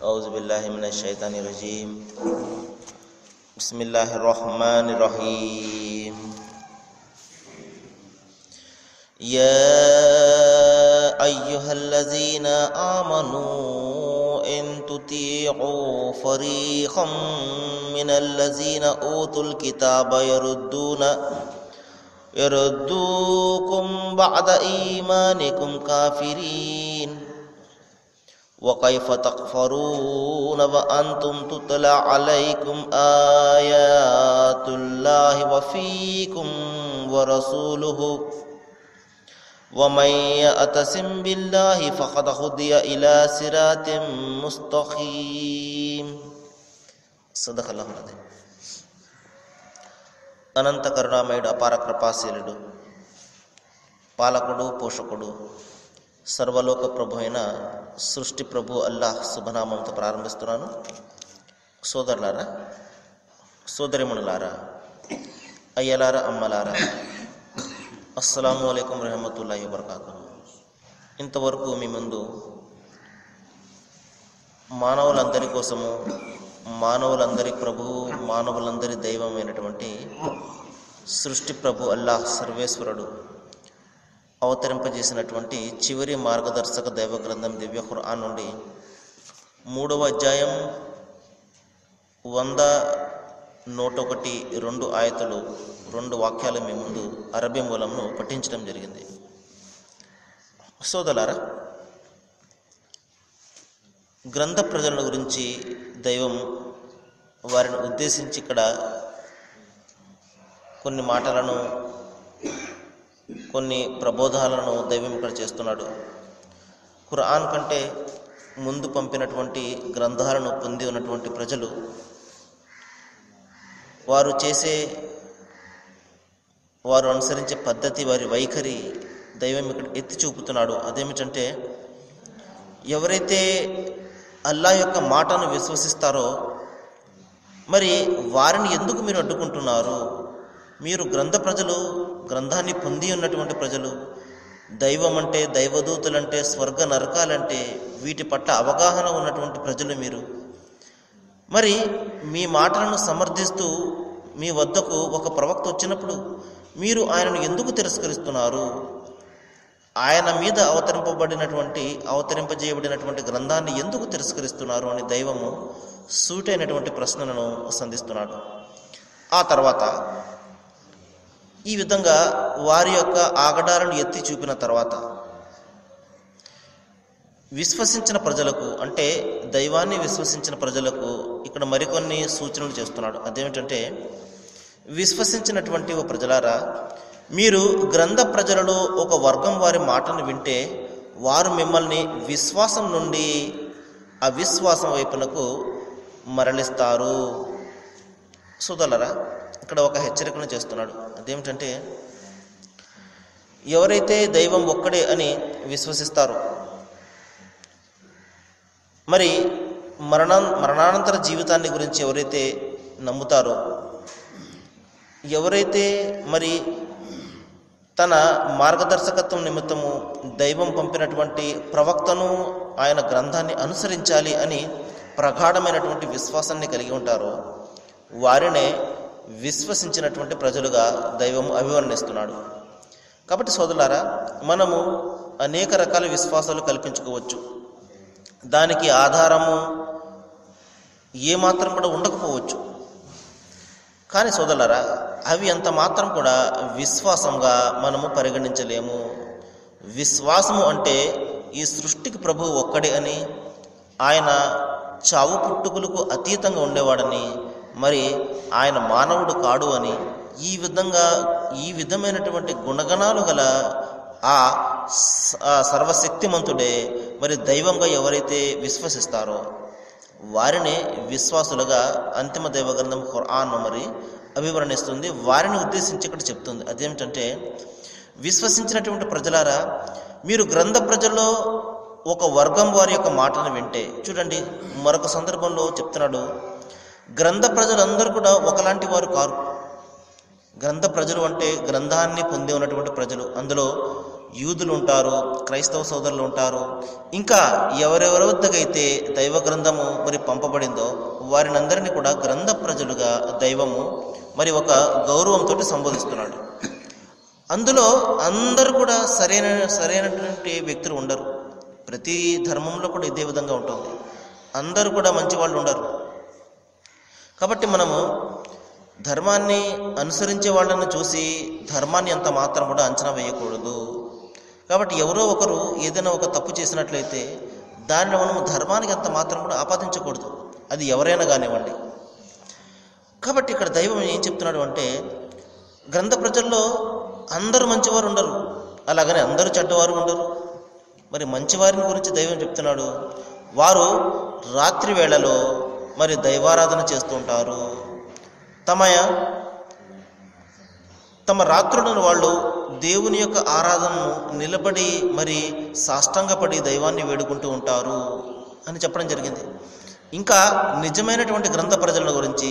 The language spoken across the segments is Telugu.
أعوذ بالله من الشيطان الرجيم. بسم الله الرحمن الرحيم. يا أيها الذين آمنوا إن تطيعوا فريقا من الذين أوتوا الكتاب يردون يردوكم بعد إيمانكم كافرين. وكيف تكفرون وأنتم تتلى عليكم آيات الله وفيكم ورسوله ومن يأتسم بالله فقد هدي إلى صراط مستقيم صدق الله العظيم అనంత కరుణామయుడు అపార కృపాశీలుడు పాలకుడు పోషకుడు సర్వలోక ప్రభు అయిన సృష్టి ప్రభు అల్లాహ్ శుభనామంతో ప్రారంభిస్తున్నాను. సోదరులారా సోదరిమణులారా అయ్యలారా అమ్మలారా అస్సలాము అయికం రహమతుల్లాహి వబర్కాతు ఇంతవరకు మీ ముందు మానవులందరి కోసము మానవులందరి ప్రభువు మానవులందరి దైవమైనటువంటి సృష్టి ప్రభు అల్లాహ్ సర్వేశ్వరుడు అవతరింపజేసినటువంటి చివరి మార్గదర్శక దైవ గ్రంథం దివ్య ఖురాన్ నుండి మూడవ అధ్యాయం వంద నూట ఒకటి రెండు ఆయతలు రెండు వాక్యాలు మీ ముందు అరబీ మూలంను పఠించడం జరిగింది. సోదలారా గ్రంథ ప్రజల గురించి దైవం వారిని ఉద్దేశించి ఇక్కడ కొన్ని మాటలను కొన్ని ప్రబోధాలను దైవం ఇక్కడ చేస్తున్నాడు. ఖురాన్ కంటే ముందు పంపినటువంటి గ్రంథాలను పొంది ఉన్నటువంటి ప్రజలు వారు చేసే వారు అనుసరించే పద్ధతి వారి వైఖరి దైవం ఇక్కడ ఎత్తి చూపుతున్నాడు. అదేమిటంటే ఎవరైతే అల్లా యొక్క మాటను విశ్వసిస్తారో మరి వారిని ఎందుకు మీరు అడ్డుకుంటున్నారు? మీరు గ్రంథ ప్రజలు గ్రంథాన్ని పొంది ఉన్నటువంటి ప్రజలు దైవం అంటే దైవదూతులంటే స్వర్గ నరకాలంటే వీటి పట్ల అవగాహన ఉన్నటువంటి ప్రజలు మీరు. మరి మీ మాటలను సమర్థిస్తూ మీ వద్దకు ఒక ప్రవక్త వచ్చినప్పుడు మీరు ఆయనను ఎందుకు తిరస్కరిస్తున్నారు? ఆయన మీద అవతరింపబడినటువంటి అవతరింపజేయబడినటువంటి గ్రంథాన్ని ఎందుకు తిరస్కరిస్తున్నారు అని దైవము సూటైనటువంటి ప్రశ్నలను సంధిస్తున్నాడు. ఆ తర్వాత ఈ విధంగా వారి యొక్క ఆగడాలను ఎత్తి చూపిన తర్వాత విశ్వసించిన ప్రజలకు అంటే దైవాన్ని విశ్వసించిన ప్రజలకు ఇక్కడ మరికొన్ని సూచనలు చేస్తున్నాడు. అదేమిటంటే విశ్వసించినటువంటి ఓ ప్రజలారా మీరు గ్రంథ ప్రజలలో ఒక వర్గం వారి మాటను వింటే వారు మిమ్మల్ని విశ్వాసం నుండి అవిశ్వాసం వైపునకు మరలిస్తారు. సోదలరా ఇక్కడ ఒక హెచ్చరికను చేస్తున్నాడు. అదేమిటంటే ఎవరైతే దైవం ఒక్కడే అని విశ్వసిస్తారో మరి మరణ మరణానంతర జీవితాన్ని గురించి ఎవరైతే నమ్ముతారో ఎవరైతే మరి తన మార్గదర్శకత్వం నిమిత్తము దైవం పంపినటువంటి ప్రవక్తను ఆయన గ్రంథాన్ని అనుసరించాలి అని ప్రగాఢమైనటువంటి విశ్వాసాన్ని కలిగి ఉంటారో వారినే విశ్వసించినటువంటి ప్రజలుగా దైవం అభివర్ణిస్తున్నాడు. కాబట్టి సోదరులారా మనము అనేక రకాల విశ్వాసాలు కల్పించుకోవచ్చు. దానికి ఆధారము ఏమాత్రం కూడా ఉండకపోవచ్చు. కానీ సోదరులారా అవి అంత మాత్రం కూడా విశ్వాసంగా మనము పరిగణించలేము. విశ్వాసము అంటే ఈ సృష్టికి ప్రభువు ఒక్కడే అని ఆయన చావు పుట్టుకులకు అతీతంగా ఉండేవాడని మరి ఆయన మానవుడు కాడు అని ఈ విధంగా ఈ విధమైనటువంటి గుణగణాలు గల ఆ సర్వశక్తిమంతుడే మరి దైవంగా ఎవరైతే విశ్వసిస్తారో వారిని విశ్వాసులుగా అంతిమ దైవ గ్రంథం ఖురాన్ మరి అభివర్ణిస్తుంది. వారిని ఉద్దేశించి ఇక్కడ చెప్తుంది. అదేమిటంటే విశ్వసించినటువంటి ప్రజలారా మీరు గ్రంథ ప్రజల్లో ఒక వర్గం వారి యొక్క మాటను వింటే చూడండి మరొక సందర్భంలో చెప్తున్నాడు గ్రంథ ప్రజలందరూ కూడా ఒకలాంటి వారు కారు. గ్రంథ ప్రజలు అంటే గ్రంథాన్ని పొంది ఉన్నటువంటి ప్రజలు. అందులో యూదులు ఉంటారు క్రైస్తవ సోదరులు ఉంటారు. ఇంకా ఎవరెవరి వద్దకైతే దైవ గ్రంథము మరి పంపబడిందో వారిని అందరినీ కూడా గ్రంథ ప్రజలుగా దైవము మరి ఒక గౌరవంతో సంబోధిస్తున్నాడు. అందులో అందరూ కూడా సరైన సరైనటువంటి వ్యక్తులు ఉండరు. ప్రతి ధర్మంలో కూడా ఇదే విధంగా ఉంటుంది. అందరూ కూడా మంచి వాళ్ళు ఉండరు. కాబట్టి మనము ధర్మాన్ని అనుసరించే వాళ్ళని చూసి ధర్మాన్ని అంత మాత్రం కూడా అంచనా వేయకూడదు. కాబట్టి ఎవరో ఒకరు ఏదైనా ఒక తప్పు చేసినట్లయితే దానిని మనము ధర్మానికి అంత మాత్రం కూడా ఆపాదించకూడదు. అది ఎవరైనా కానివ్వండి. కాబట్టి ఇక్కడ దైవం ఏం చెప్తున్నాడు అంటే గ్రంథ ప్రజల్లో అందరూ మంచివారు ఉండరు. అలాగనే అందరూ చెడ్డవారు ఉండరు. మరి మంచివారిని గురించి దైవం చెప్తున్నాడు వారు రాత్రి వేళలో మరి దైవారాధన చేస్తుంటారు. తమ తమ రాత్రులను వాళ్ళు దేవుని యొక్క ఆరాధనను నిలబడి మరి సాష్టంగపడి దైవాన్ని వేడుకుంటూ ఉంటారు అని చెప్పడం జరిగింది. ఇంకా నిజమైనటువంటి గ్రంథ ప్రజల గురించి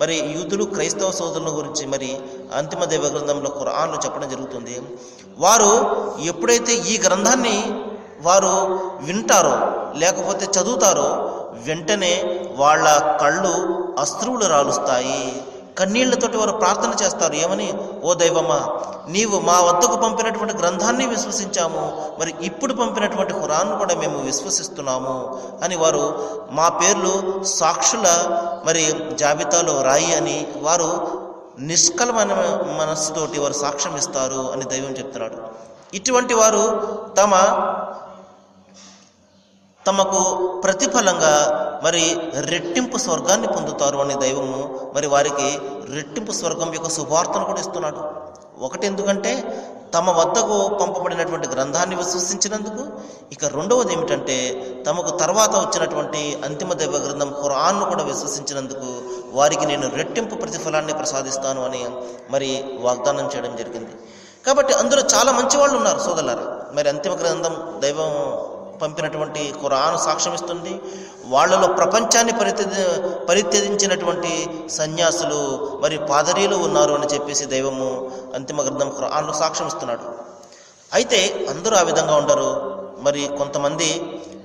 మరి యూదులు క్రైస్తవ సోదరుల గురించి మరి అంతిమ దైవ గ్రంథంలో ఖురాన్లో చెప్పడం జరుగుతుంది. వారు ఎప్పుడైతే ఈ గ్రంథాన్ని వారు వింటారో లేకపోతే చదువుతారో వెంటనే వాళ్ళ కళ్ళు అశ్రువులు రాలుస్తాయి. కన్నీళ్ళతోటి వారు ప్రార్థన చేస్తారు. ఏమని? ఓ దైవమా నీవు మా వద్దకు పంపినటువంటి గ్రంథాన్ని విశ్వసించాము. మరి ఇప్పుడు పంపినటువంటి ఖురాన్ను కూడా మేము విశ్వసిస్తున్నాము. అని వారు మా పేర్లు సాక్షుల మరి జాబితాలో రాయి అని వారు నిష్కలమైన మనస్సుతోటి వారు సాక్ష్యం ఇస్తారు అని దైవం చెప్తున్నాడు. ఇటువంటి వారు తమ తమకు ప్రతిఫలంగా మరి రెట్టింపు స్వర్గాన్ని పొందుతారు అని దైవము మరి వారికి రెట్టింపు స్వర్గం యొక్క శుభార్తను కూడా ఇస్తున్నాడు. ఒకటి ఎందుకంటే తమ వద్దకు పంపబడినటువంటి గ్రంథాన్ని విశ్వసించినందుకు ఇక రెండవది ఏమిటంటే తమకు తర్వాత వచ్చినటువంటి అంతిమ దైవ గ్రంథం ఖురాన్ను కూడా విశ్వసించినందుకు వారికి నేను రెట్టింపు ప్రతిఫలాన్ని ప్రసాదిస్తాను అని మరి వాగ్దానం చేయడం జరిగింది. కాబట్టి అందులో చాలా మంచి వాళ్ళు ఉన్నారు సోదరులారా. మరి అంతిమ గ్రంథం దైవం పంపినటువంటి ఖురాను సాక్ష్యమిస్తుంది వాళ్ళలో వాళ్ళలో ప్రపంచాన్ని పరిత్యజ పరిత్యజించినటువంటి సన్యాసులు మరి పాదరీలు ఉన్నారు అని చెప్పేసి దైవము అంతిమ గ్రంథం ఖురాన్లో సాక్ష్యమిస్తున్నాడు అయితే అందరూ ఆ విధంగా ఉండరు. మరి కొంతమంది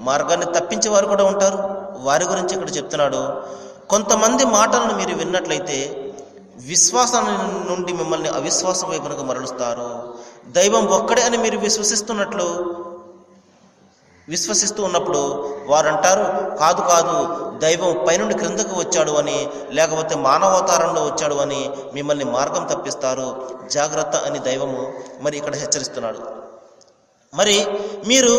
మార్గాన్ని తప్పించే వారు కూడా ఉంటారు. వారి గురించి ఇక్కడ చెప్తున్నాడు. కొంతమంది మాటలను మీరు విన్నట్లయితే విశ్వాసం నుండి మిమ్మల్ని అవిశ్వాసం వైపునకు మరలుస్తారు. దైవం ఒక్కడే అని మీరు విశ్వసిస్తున్నట్లు విశ్వసిస్తూ ఉన్నప్పుడు వారు అంటారు కాదు కాదు దైవం పైనుండి క్రిందకు వచ్చాడు అని లేకపోతే మానవతారంలో వచ్చాడు అని మిమ్మల్ని మార్గం తప్పిస్తారు. జాగ్రత్త అని దైవము మరి ఇక్కడ హెచ్చరిస్తున్నాడు. మరి మీరు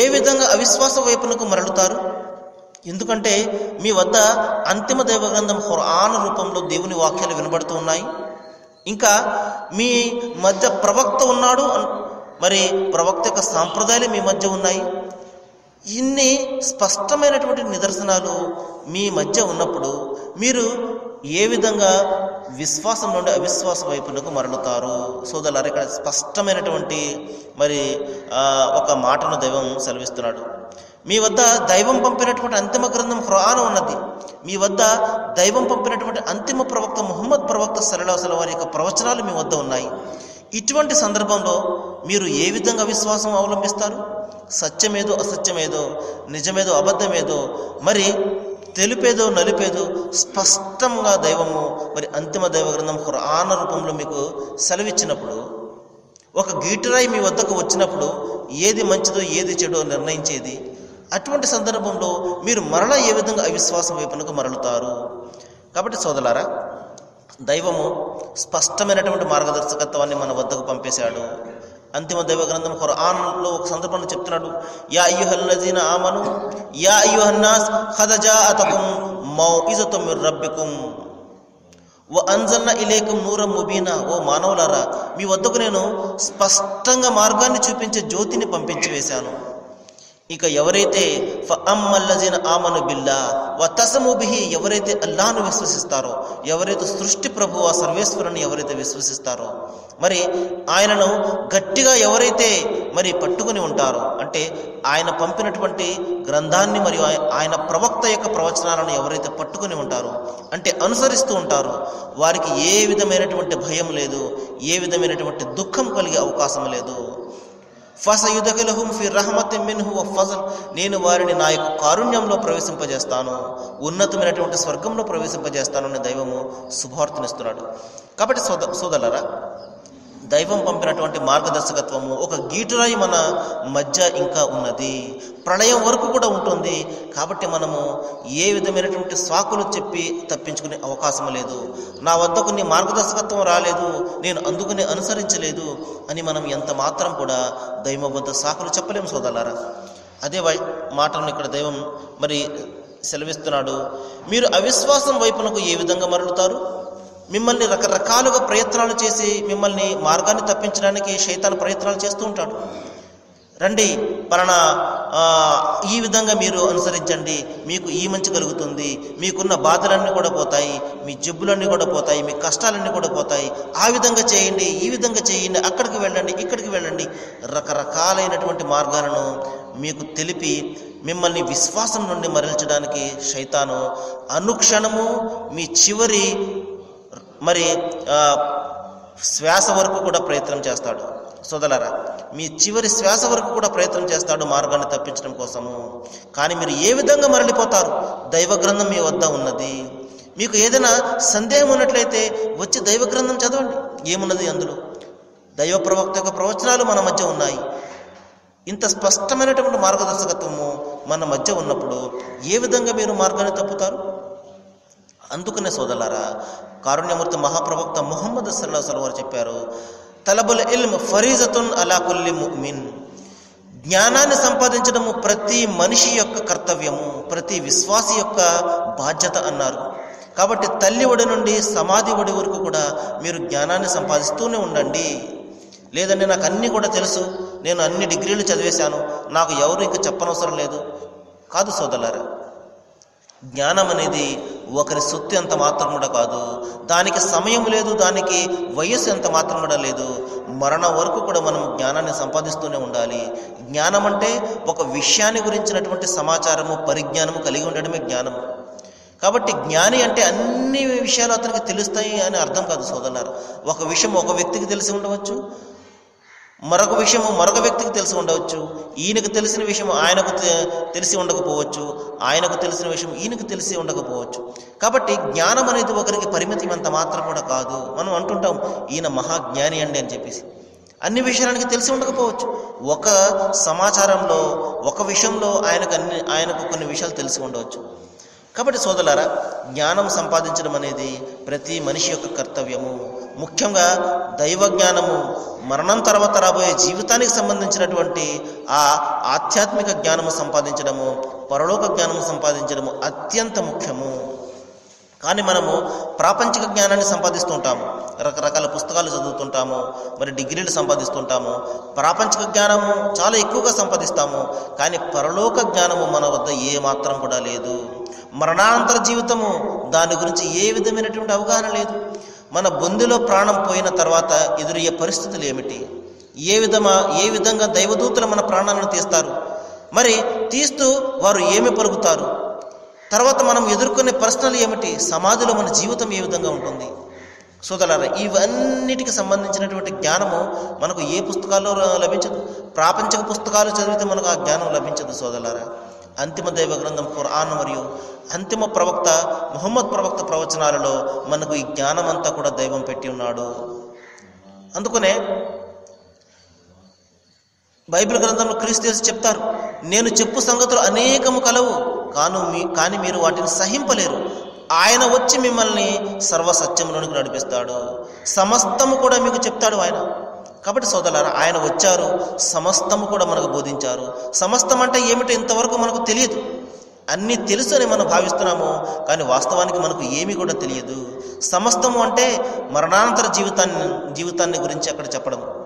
ఏ విధంగా అవిశ్వాస వైపునకు మరలుతారు? ఎందుకంటే మీ వద్ద అంతిమ దైవ గ్రంథం ఖురాన్ రూపంలో దేవుని వాక్యాలు వినబడుతూ ఉన్నాయి. ఇంకా మీ మధ్య ప్రవక్త ఉన్నాడు మరి ప్రవక్త యొక్క సాంప్రదాయాలు మీ మధ్య ఉన్నాయి. ఇన్ని స్పష్టమైనటువంటి నిదర్శనాలు మీ మధ్య ఉన్నప్పుడు మీరు ఏ విధంగా విశ్వాసం నుండి అవిశ్వాసం వైపునకు మరలుతారు? సోదరులారు ఇక్కడ స్పష్టమైనటువంటి మరి ఒక మాటను దైవం సెలవిస్తున్నాడు. మీ వద్ద దైవం పంపినటువంటి అంతిమ గ్రంథం ఖురాన్ ఉన్నది. మీ వద్ద దైవం పంపినటువంటి అంతిమ ప్రవక్త ముహమ్మద్ ప్రవక్త సరళాసల వారి యొక్క ప్రవచనాలు మీ వద్ద ఉన్నాయి. ఇటువంటి సందర్భంలో మీరు ఏ విధంగా విశ్వాసం అవలంబిస్తారు? సత్యమేదో అసత్యమేదో నిజమేదో అబద్ధమేదో మరి తెలిపేదో నలిపేదో స్పష్టంగా దైవము మరి అంతిమ దైవ గ్రంథం ఖురాన రూపంలో మీకు సెలవిచ్చినప్పుడు ఒక గీటరాయి మీ వద్దకు వచ్చినప్పుడు ఏది మంచిదో ఏది చెడో నిర్ణయించేది అటువంటి సందర్భంలో మీరు మరలా ఏ విధంగా అవిశ్వాసం వైపునకు మరలుతారు? కాబట్టి సోదలారా దైవము స్పష్టమైనటువంటి మార్గదర్శకత్వాన్ని మన వద్దకు పంపేశాడు. అంతిమ దైవ గ్రంథం ఖురాన్లో ఒక సందర్భంలో చెప్తున్నాడు యా అయ్యుహల్లజీన ఆమను యా అయ్యుహన్నాస్ ఖదజా అతకుం మౌఇజతుం మిర్ రబ్బికుం. ఓ అంజన్న ఇలేకం నూరం ముబీనా. ఓ మానవులారా మీ వద్దకు నేను స్పష్టంగా మార్గాన్ని చూపించే జ్యోతిని పంపించి వేశాను ఇక ఎవరైతే అమ్మల్లజీన ఆమను బిల్లా వ బిహి ఎవరైతే అల్లాను విశ్వసిస్తారో ఎవరైతే సృష్టి ప్రభు ఆ సర్వేశ్వరుని ఎవరైతే విశ్వసిస్తారో మరి ఆయనను గట్టిగా ఎవరైతే మరి పట్టుకుని ఉంటారో అంటే ఆయన పంపినటువంటి గ్రంథాన్ని మరియు ఆయన ప్రవక్త యొక్క ప్రవచనాలను ఎవరైతే పట్టుకుని ఉంటారో అంటే అనుసరిస్తూ ఉంటారో వారికి ఏ విధమైనటువంటి భయం లేదు ఏ విధమైనటువంటి దుఃఖం కలిగే అవకాశం లేదు. ఫసయుదగలహుం ఫి రహమతి మిన్హు ఫజల్. నేను వారిని నా యొక్క కారుణ్యంలో ప్రవేశింపజేస్తాను ఉన్నతమైనటువంటి స్వర్గంలో ప్రవేశింపజేస్తాను అని దైవము శుభార్తనిస్తున్నాడు. కాబట్టి సోద సోదలరా దైవం పంపినటువంటి మార్గదర్శకత్వము ఒక గీటురాయి మన మధ్య ఇంకా ఉన్నది. ప్రళయం వరకు కూడా ఉంటుంది. కాబట్టి మనము ఏ విధమైనటువంటి సాకులు చెప్పి తప్పించుకునే అవకాశం లేదు. నా వద్దకు నీ మార్గదర్శకత్వం రాలేదు నేను అందుకుని అనుసరించలేదు అని మనం ఎంత మాత్రం కూడా దైవం వద్ద సాకులు చెప్పలేము సోదలారా అదే వై మాటలను ఇక్కడ దైవం మరి సెలవిస్తున్నాడు. మీరు అవిశ్వాసం వైపునకు ఏ విధంగా మరలుతారు? మిమ్మల్ని రకరకాలుగా ప్రయత్నాలు చేసి మిమ్మల్ని మార్గాన్ని తప్పించడానికి శైతాన్ ప్రయత్నాలు చేస్తూ ఉంటాడు. రండి పలానా ఈ విధంగా మీరు అనుసరించండి. మీకు ఈ మంచి కలుగుతుంది. మీకున్న బాధలన్నీ కూడా పోతాయి. మీ జబ్బులన్నీ కూడా పోతాయి. మీ కష్టాలన్నీ కూడా పోతాయి. ఆ విధంగా చేయండి ఈ విధంగా చేయండి. అక్కడికి వెళ్ళండి ఇక్కడికి వెళ్ళండి. రకరకాలైనటువంటి మార్గాలను మీకు తెలిపి మిమ్మల్ని విశ్వాసం నుండి మరల్చడానికి శైతాను అనుక్షణము మీ చివరి మరి శ్వాస వరకు కూడా ప్రయత్నం చేస్తాడు. సోదలరా మీ చివరి శ్వాస వరకు కూడా ప్రయత్నం చేస్తాడు మార్గాన్ని తప్పించడం కోసము. కానీ మీరు ఏ విధంగా మరలిపోతారు? దైవ గ్రంథం మీ వద్ద ఉన్నది. మీకు ఏదైనా సందేహం ఉన్నట్లయితే వచ్చి దైవ గ్రంథం చదవండి. ఏమున్నది అందులో? దైవ ప్రవక్త యొక్క ప్రవచనాలు మన మధ్య ఉన్నాయి. ఇంత స్పష్టమైనటువంటి మార్గదర్శకత్వము మన మధ్య ఉన్నప్పుడు ఏ విధంగా మీరు మార్గాన్ని తప్పుతారు? అందుకనే సోదలారా కారుణ్యమూర్తి మహాప్రవక్త ముహమ్మద్ సల్లాహ్ వారు చెప్పారు తలబుల్ ఇల్మ్ ఫరీజతున్ అలా కుల్లి ముమిన్ జ్ఞానాన్ని సంపాదించడము ప్రతి మనిషి యొక్క కర్తవ్యము ప్రతి విశ్వాసి యొక్క బాధ్యత అన్నారు. కాబట్టి తల్లి ఒడి నుండి సమాధి ఒడి వరకు కూడా మీరు జ్ఞానాన్ని సంపాదిస్తూనే ఉండండి. లేదండి నాకు అన్నీ కూడా తెలుసు నేను అన్ని డిగ్రీలు చదివేశాను నాకు ఎవరు ఇంకా చెప్పనవసరం లేదు. కాదు సోదరులారా జ్ఞానం అనేది ఒకరి సొత్తు ఎంత మాత్రం కూడా కాదు. దానికి సమయం లేదు దానికి వయస్సు ఎంత మాత్రం కూడా లేదు. మరణం వరకు కూడా మనం జ్ఞానాన్ని సంపాదిస్తూనే ఉండాలి. జ్ఞానం అంటే ఒక విషయాన్ని గురించినటువంటి సమాచారము పరిజ్ఞానము కలిగి ఉండడమే జ్ఞానం కాబట్టి జ్ఞాని అంటే అన్ని విషయాలు అతనికి తెలుస్తాయి అని అర్థం కాదు సోదరులారు. ఒక విషయం ఒక వ్యక్తికి తెలిసి ఉండవచ్చు మరొక విషయము మరొక వ్యక్తికి తెలిసి ఉండవచ్చు. ఈయనకు తెలిసిన విషయం ఆయనకు తె- తెలిసి ఉండకపోవచ్చు. ఆయనకు తెలిసిన విషయం ఈయనకు తెలిసి ఉండకపోవచ్చు. కాబట్టి జ్ఞానం అనేది ఒకరికి పరిమితం అంత మాత్రం కూడా కాదు. మనం అంటుంటాం ఈయన మహాజ్ఞాని అండి అని చెప్పేసి. అన్ని విషయాలకి తెలిసి ఉండకపోవచ్చు. ఒక సమాచారంలో ఒక విషయంలో ఆయనకు అన్ని ఆయనకు కొన్ని విషయాలు తెలిసి ఉండవచ్చు. కాబట్టి సోదరులారా జ్ఞానం సంపాదించడం అనేది ప్రతి మనిషి యొక్క కర్తవ్యము. ముఖ్యంగా దైవ జ్ఞానము మరణం తర్వాత రాబోయే జీవితానికి సంబంధించినటువంటి ఆ ఆధ్యాత్మిక జ్ఞానము సంపాదించడము పరలోక జ్ఞానము సంపాదించడము అత్యంత ముఖ్యము. కానీ మనము ప్రాపంచిక జ్ఞానాన్ని సంపాదిస్తుంటాము. రకరకాల పుస్తకాలు చదువుతుంటాము మరి డిగ్రీలు సంపాదిస్తుంటాము. ప్రాపంచిక జ్ఞానము చాలా ఎక్కువగా సంపాదిస్తాము. కానీ పరలోక జ్ఞానము మన వద్ద ఏ మాత్రం కూడా లేదు. మరణాంతర జీవితము దాని గురించి ఏ విధమైనటువంటి అవగాహన లేదు. మన బొందిలో ప్రాణం పోయిన తర్వాత ఎదురయ్యే పరిస్థితులు ఏమిటి? ఏ విధమా ఏ విధంగా దైవదూతలు మన ప్రాణాలను తీస్తారు? మరి తీస్తూ వారు ఏమి పలుకుతారు? తర్వాత మనం ఎదుర్కొనే ప్రశ్నలు ఏమిటి? సమాధిలో మన జీవితం ఏ విధంగా ఉంటుంది? సోదరులారా ఇవన్నిటికి సంబంధించినటువంటి జ్ఞానము మనకు ఏ పుస్తకాల్లో లభించదు. ప్రాపంచిక పుస్తకాలు చదివితే మనకు ఆ జ్ఞానం లభించదు సోదరులారా. అంతిమ దైవ గ్రంథం ఖురాన్ మరియు అంతిమ ప్రవక్త ముహమ్మద్ ప్రవక్త ప్రవచనాలలో మనకు ఈ జ్ఞానం అంతా కూడా దైవం పెట్టి ఉన్నాడు. అందుకనే బైబిల్ గ్రంథంలో క్రీస్తు చేసి చెప్తారు నేను చెప్పు సంగతులు అనేకము కలవు కాను మీ కానీ మీరు వాటిని సహింపలేరు. ఆయన వచ్చి మిమ్మల్ని సర్వసత్యంలోనికి నడిపిస్తాడు. సమస్తము కూడా మీకు చెప్తాడు ఆయన. కాబట్టి సోదరులారా ఆయన వచ్చారు సమస్తము కూడా మనకు బోధించారు. సమస్తం అంటే ఏమిటో ఇంతవరకు మనకు తెలియదు. అన్నీ తెలుసు అని మనం భావిస్తున్నాము కానీ వాస్తవానికి మనకు ఏమీ కూడా తెలియదు. సమస్తము అంటే మరణానంతర జీవితాన్ని జీవితాన్ని గురించి అక్కడ చెప్పడం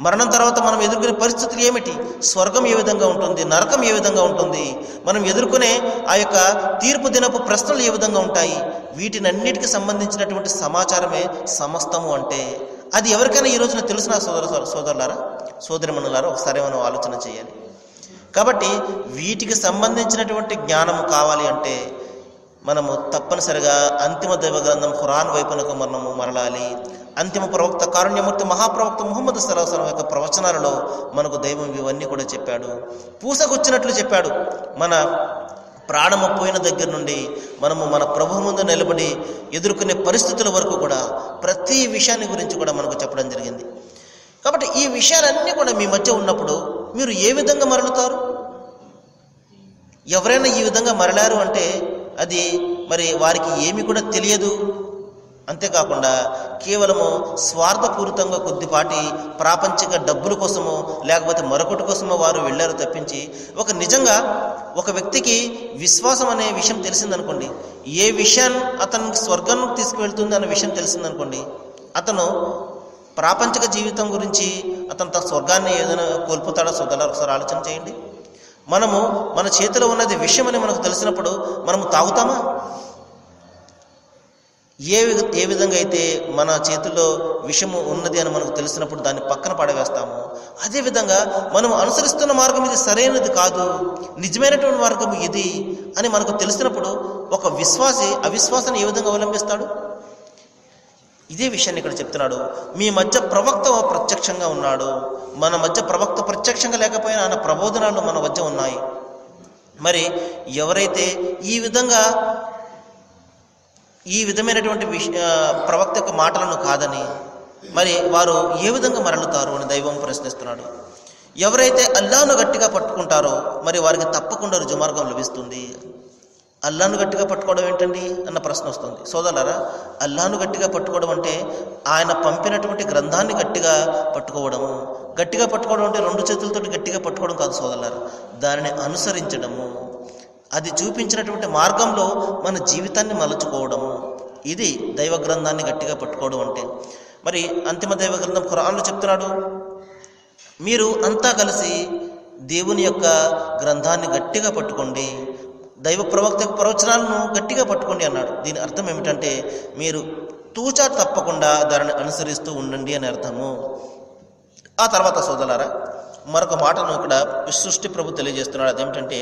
మరణం తర్వాత మనం ఎదుర్కొనే పరిస్థితులు ఏమిటి? స్వర్గం ఏ విధంగా ఉంటుంది? నరకం ఏ విధంగా ఉంటుంది? మనం ఎదుర్కొనే ఆ యొక్క తీర్పు దినపు ప్రశ్నలు ఏ విధంగా ఉంటాయి? వీటినన్నిటికి సంబంధించినటువంటి సమాచారమే సమస్తము అంటే. అది ఎవరికైనా ఈ రోజున తెలిసిన సోదర సోదరులారా? సోదరిమణులారా ఒకసారి మనం ఆలోచన చేయాలి. కాబట్టి వీటికి సంబంధించినటువంటి జ్ఞానం కావాలి అంటే మనము తప్పనిసరిగా అంతిమ దైవ గ్రంథం ఖురాన్ వైపునకు మనము మరలాలి. అంతిమ ప్రవక్త కారుణ్యమూర్తి మహాప్రవక్త ముహమ్మద్ సలాహం యొక్క ప్రవచనాలలో మనకు దైవం ఇవన్నీ కూడా చెప్పాడు. పూసకొచ్చినట్లు చెప్పాడు. మన ప్రాణము పోయిన దగ్గర నుండి మనము మన ప్రభు ముందు నిలబడి ఎదుర్కొనే పరిస్థితుల వరకు కూడా ప్రతి విషయాన్ని గురించి కూడా మనకు చెప్పడం జరిగింది. కాబట్టి ఈ విషయాలన్నీ కూడా మీ మధ్య ఉన్నప్పుడు మీరు ఏ విధంగా మరలుతారు? ఎవరైనా ఈ విధంగా మరలారు అంటే అది మరి వారికి ఏమి కూడా తెలియదు. అంతేకాకుండా కేవలము స్వార్థపూరితంగా కొద్దిపాటి ప్రాపంచిక డబ్బుల కోసమో లేకపోతే మరొకటి కోసమో వారు వెళ్ళారు తప్పించి ఒక నిజంగా ఒక వ్యక్తికి విశ్వాసం అనే విషయం తెలిసిందనుకోండి ఏ విషయం అతనికి స్వర్గం తీసుకువెళ్తుంది అనే విషయం తెలిసిందనుకోండి అతను ప్రాపంచిక జీవితం గురించి అతను తన స్వర్గాన్ని ఏదైనా కోల్పోతాడో? సోదరులు ఒకసారి ఆలోచన చేయండి. మనము మన చేతిలో ఉన్నది విషయం అని మనకు తెలిసినప్పుడు మనము తాగుతామా? ఏ ఏ విధంగా అయితే మన చేతిలో విషము ఉన్నది అని మనకు తెలిసినప్పుడు దాన్ని పక్కన పడవేస్తాము అదేవిధంగా మనం అనుసరిస్తున్న మార్గం ఇది సరైనది కాదు నిజమైనటువంటి మార్గం ఇది అని మనకు తెలిసినప్పుడు ఒక విశ్వాసి అవిశ్వాసాన్ని ఏ విధంగా అవలంబిస్తాడు? ఇదే విషయాన్ని ఇక్కడ చెప్తున్నాడు. మీ మధ్య ప్రవక్త ప్రత్యక్షంగా ఉన్నాడు. మన మధ్య ప్రవక్త ప్రత్యక్షంగా లేకపోయినా ఆయన ప్రబోధనాలు మన మధ్య ఉన్నాయి. మరి ఎవరైతే ఈ విధంగా ఈ విధమైనటువంటి విష ప్రవక్త యొక్క మాటలను కాదని మరి వారు ఏ విధంగా మరలుతారు అని దైవం ప్రశ్నిస్తున్నాడు. ఎవరైతే అల్లాను గట్టిగా పట్టుకుంటారో మరి వారికి తప్పకుండా రుజుమార్గం లభిస్తుంది. అల్లాను గట్టిగా పట్టుకోవడం ఏంటండి అన్న ప్రశ్న వస్తుంది. సోదరులారా అల్లాను గట్టిగా పట్టుకోవడం అంటే ఆయన పంపినటువంటి గ్రంథాన్ని గట్టిగా పట్టుకోవడము. గట్టిగా పట్టుకోవడం అంటే రెండు చేతులతో గట్టిగా పట్టుకోవడం కాదు సోదరులారా. దానిని అనుసరించడము. అది చూపించినటువంటి మార్గంలో మన జీవితాన్ని మలుచుకోవడము. ఇది దైవ గ్రంథాన్ని గట్టిగా పట్టుకోవడం అంటే. మరి అంతిమ దైవ గ్రంథం ఖురాన్లో చెప్తున్నాడు మీరు అంతా కలిసి దేవుని యొక్క గ్రంథాన్ని గట్టిగా పట్టుకోండి. దైవ ప్రవక్త ప్రవచనాలను గట్టిగా పట్టుకోండి అన్నాడు. దీని అర్థం ఏమిటంటే మీరు తూచా తప్పకుండా దానిని అనుసరిస్తూ ఉండండి అని అర్థము. ఆ తర్వాత సోదలారా మరొక మాటను ఇక్కడ సృష్టి ప్రభు తెలియజేస్తున్నాడు. అదేమిటంటే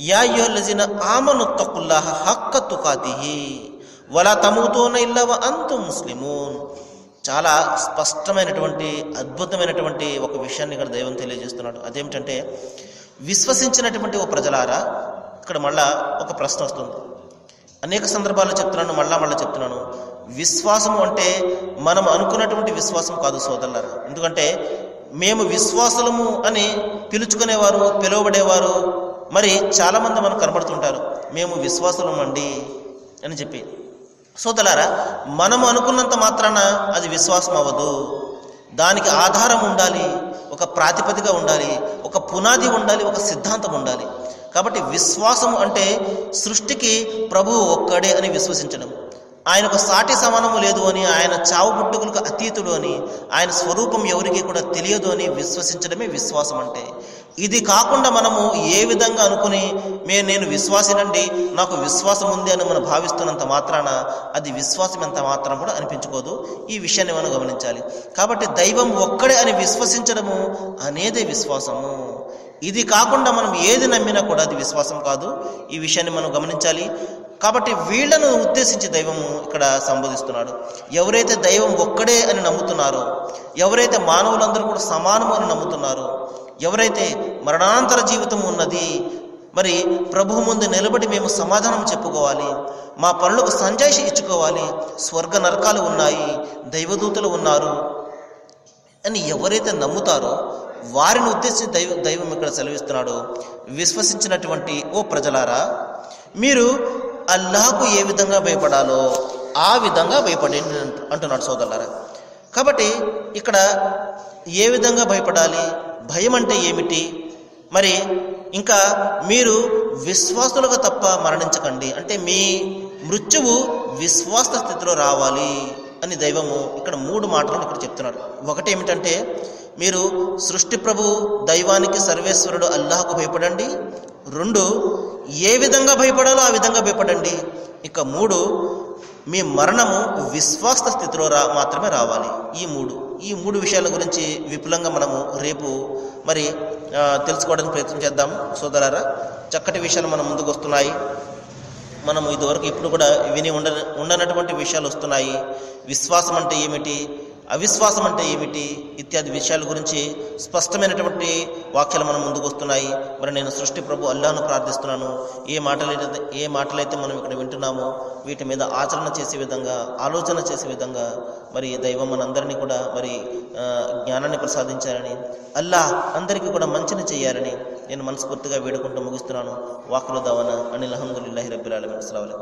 యా యోలజిన ఆమను తక్కుల్లాహ హక్క తుకాతిహి వలా తముతోన ఇల్లవ అంతు ముస్లిమూన్. చాలా స్పష్టమైనటువంటి అద్భుతమైనటువంటి ఒక విషయాన్ని ఇక్కడ దైవం తెలియజేస్తున్నాడు. అదేమిటంటే విశ్వసించినటువంటి ఓ ప్రజలారా ఇక్కడ మళ్ళా ఒక ప్రశ్న వస్తుంది. అనేక సందర్భాల్లో చెప్తున్నాను మళ్ళా మళ్ళా చెప్తున్నాను. విశ్వాసము అంటే మనం అనుకున్నటువంటి విశ్వాసం కాదు సోదరులారు. ఎందుకంటే మేము విశ్వాసులము అని పిలుచుకునేవారు పిలువబడేవారు మరి చాలామంది మనకు కనబడుతుంటారు. మేము విశ్వాసులం అండి అని చెప్పి. సోదరులారా మనం అనుకున్నంత మాత్రాన అది విశ్వాసం అవ్వదు. దానికి ఆధారం ఉండాలి ఒక ప్రాతిపదిక ఉండాలి ఒక పునాది ఉండాలి ఒక సిద్ధాంతం ఉండాలి. కాబట్టి విశ్వాసం అంటే సృష్టికి ప్రభువు ఒక్కడే అని విశ్వసించడం. ఆయనకు సాటి సమానము లేదు అని ఆయన చావు పుట్టుకులకు అతీతుడు అని ఆయన స్వరూపం ఎవరికి కూడా తెలియదు అని విశ్వసించడమే విశ్వాసం అంటే. ఇది కాకుండా మనము ఏ విధంగా అనుకుని మే నేను విశ్వాసినండి నాకు విశ్వాసం ఉంది అని మనం భావిస్తున్నంత మాత్రాన అది విశ్వాసం ఎంత మాత్రం కూడా అనిపించుకోదు. ఈ విషయాన్ని మనం గమనించాలి. కాబట్టి దైవం ఒక్కడే అని విశ్వసించడము అనేదే విశ్వాసము. ఇది కాకుండా మనం ఏది నమ్మినా కూడా అది విశ్వాసం కాదు. ఈ విషయాన్ని మనం గమనించాలి. కాబట్టి వీళ్ళను ఉద్దేశించి దైవము ఇక్కడ సంబోధిస్తున్నాడు. ఎవరైతే దైవం ఒక్కడే అని నమ్ముతున్నారో ఎవరైతే మానవులందరూ కూడా సమానము అని నమ్ముతున్నారో ఎవరైతే మరణాంతర జీవితం ఉన్నది మరి ప్రభువు ముందు నిలబడి మేము సమాధానం చెప్పుకోవాలి. మా పనులకు సంజాయిషి ఇచ్చుకోవాలి. స్వర్గ నరకాలు ఉన్నాయి దైవదూతలు ఉన్నారు అని ఎవరైతే నమ్ముతారో వారిని ఉద్దేశించి దైవ దైవం ఇక్కడ సెలవిస్తున్నాడు. విశ్వసించినటువంటి ఓ ప్రజలారా మీరు అల్లాహకు ఏ విధంగా భయపడాలో ఆ విధంగా భయపడండి అంటు- అంటున్నాడు సోదరులారా. కాబట్టి ఇక్కడ ఏ విధంగా భయపడాలి? భయం అంటే ఏమిటి? మరి ఇంకా మీరు విశ్వాసులుగా తప్ప మరణించకండి. అంటే మీ మృత్యువు విశ్వాస స్థితిలో రావాలి అని దైవము ఇక్కడ మూడు మాటలను ఇక్కడ చెప్తున్నారు ఒకటి ఏమిటంటే మీరు సృష్టి ప్రభు దైవానికి సర్వేశ్వరుడు అల్లాహకు భయపడండి. రెండు ఏ విధంగా భయపడాలో ఆ విధంగా భయపడండి. ఇక మూడు మీ మరణము విశ్వాస స్థితిలో రా మాత్రమే రావాలి. ఈ మూడు ఈ మూడు విషయాల గురించి విపులంగా మనము రేపు మరి తెలుసుకోవడానికి ప్రయత్నం చేద్దాం. సోదరారా చక్కటి విషయాలు మన ముందుకు వస్తున్నాయి. మనం ఇదివరకు ఇప్పుడు కూడా విని ఉండ ఉండనటువంటి విషయాలు వస్తున్నాయి. విశ్వాసం అంటే ఏమిటి? అవిశ్వాసం అంటే ఏమిటి ఇత్యాది విషయాల గురించి స్పష్టమైనటువంటి వాక్యాలు మనం ముందుకు వస్తున్నాయి. మరి నేను సృష్టి ప్రభు అల్లాను ప్రార్థిస్తున్నాను. ఏ మాటలైతే ఏ మాటలైతే మనం ఇక్కడ వింటున్నామో వీటి మీద ఆచరణ చేసే విధంగా ఆలోచన చేసే విధంగా మరి దైవం మనందరినీ కూడా మరి జ్ఞానాన్ని ప్రసాదించాలని అల్లా అందరికీ కూడా మంచిని చేయాలని నేను మనస్ఫూర్తిగా వేడుకుంటూ ముగిస్తున్నాను. వాకులు దవన అనిల్ అహమ్మదుల్లాహి రబ్బిల్ అలమిన్ అస్సలాము